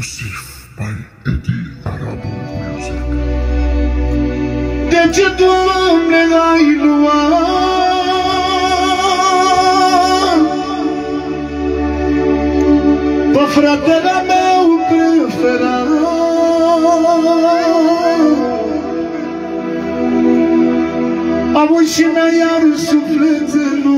Exclusive by Eddie Arabo Music. De ce, Doamne, ai luat? Pe fratele meu preferat. Avut și mea iar sufletelul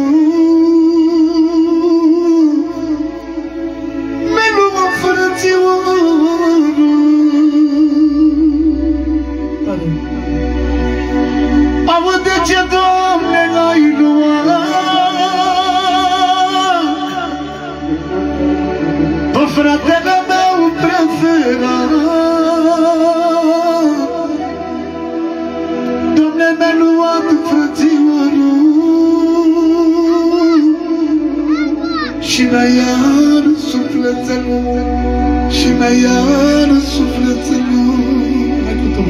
fratele meu preferat Doamne, mi-a luat frățiorul Și mi-a iar sufletelul Și mi-a iar sufletelul Hai cu tău,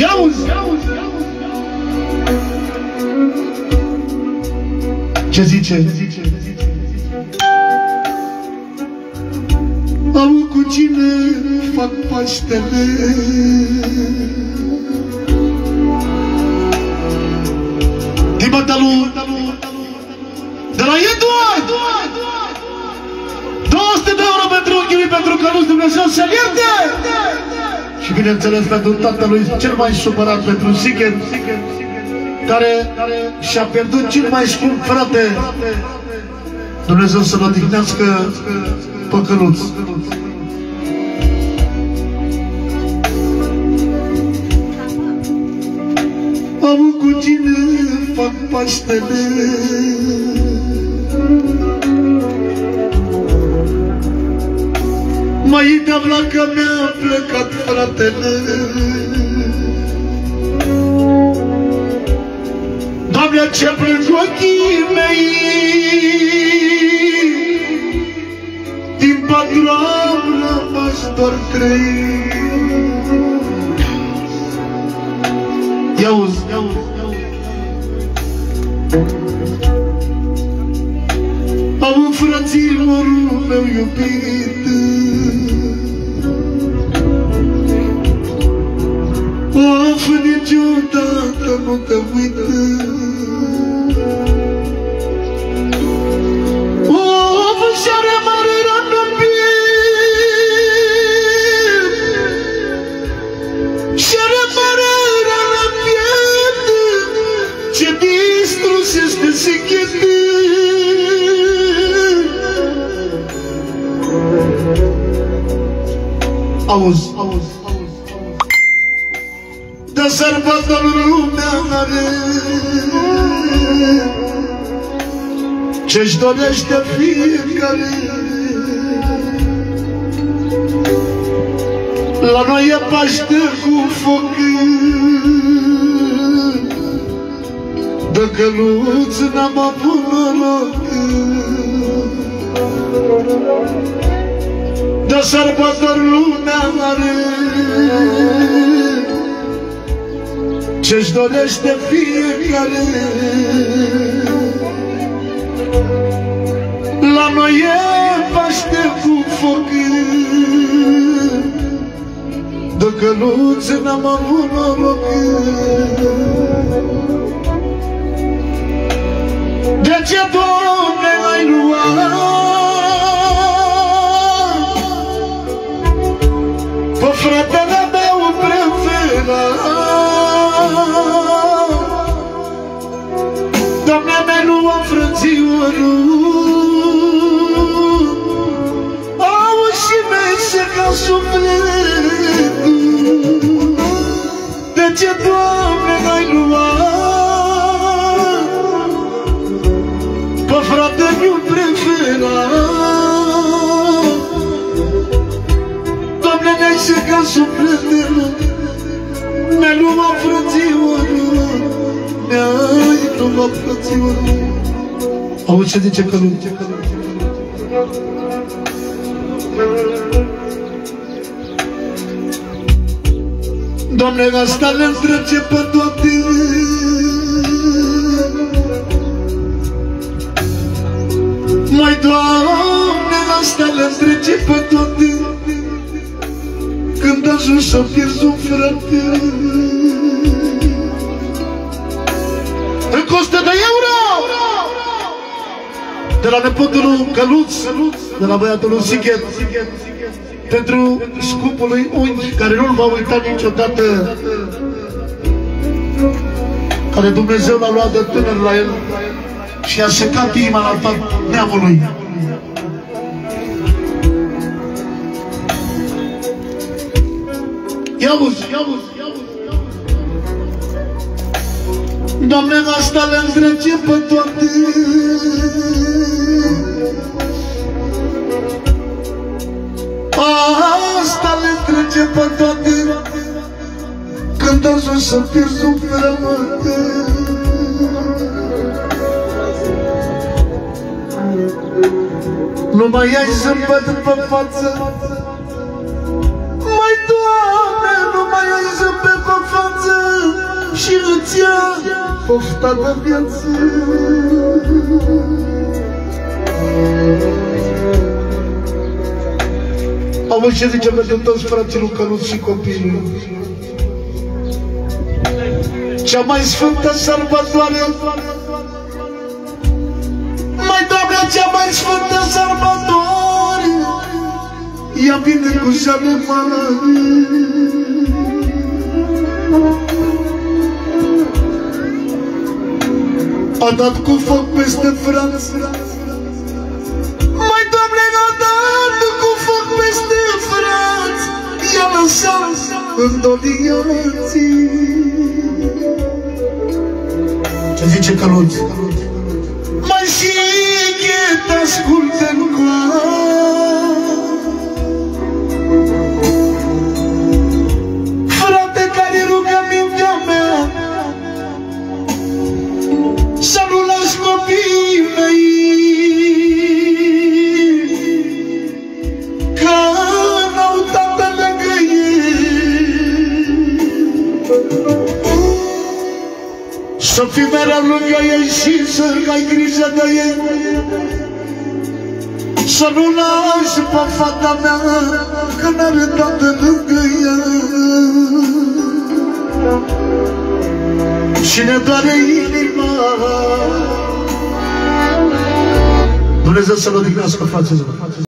Ia uzi! Ce zice? Am cu cine fac Paștele. Timătalu De la Eduard! 200 de euro pentru ochii pentru că nu Dumnezeu să-l ierte! Și bineînțeles pentru tatălui cel mai supărat pentru Sighet, care și-a pierdut cel mai scump frate. Dumnezeu să-l odihnească păcăluț. Am cu cine fac Paștele. Mai de la că mi-a plecat fratele. Doamne, ce plâng ochii mei Din patru am rămas doar trei Ia uzi, ia uzi, ia uzi. Am frățilorul meu iubit. Of, niciodată nu te uit Ce distrus este sechet Auzi, auzi, auzi, auzi. De sărbători lumea are. Ce-și dorește fiecare. La noi e Paște cu foc De căluț n-am avut noroc De sărbători lumea are ce-și dorește fiecare. La noi e Paște cu foc, de căluțe n-am avut noroc. Doamne, n-ai luat. Pe frate meu preferat Doamne, ne-ai secat sufletul Mi-a luat frățiorul. Mi-ai luat frățiorul. Auzi ce zice că nu Doamne, asta le întrece pe toate. Mai, Doamne, asta le pe toate. Când ajungi să pierzi un frate. În costă de euro! De la nepotul lui Căluț De la băiatul lui Sighet Pentru scumpul lui Unghi Care nu-l va uita niciodată Care Dumnezeu l-a luat de tânăr la el Și a secat inima la tot neamului Ia uzi, ia uzi, ia uzi. Doamne, asta le întrece pe toate. Asta le întrece pe toate. Când ajungi să pierzi un frământe. Nu mai ai zâmbăt pe față Mai doamne, nu mai ai zâmbăt pe față Și îți ia pofta de viață Auzi ce zice pentru toți frații lui Căluț și copiii Cea mai sfântă sărbătoare. Mai doamne, cea mai sfântă sărbătoare. Ia bine cu jale mari A dat cu foc peste frați Mai doamne, a dat în doliații Ce zice Căluț? Mai sighet ascultă în Frate Să fii mereu lângă ei și să ai grijă de ei. Să nu lași pe fata mea Că n-are tată lângă ea. Și ne doare inima. Dumnezeu să-l odihnească, fraților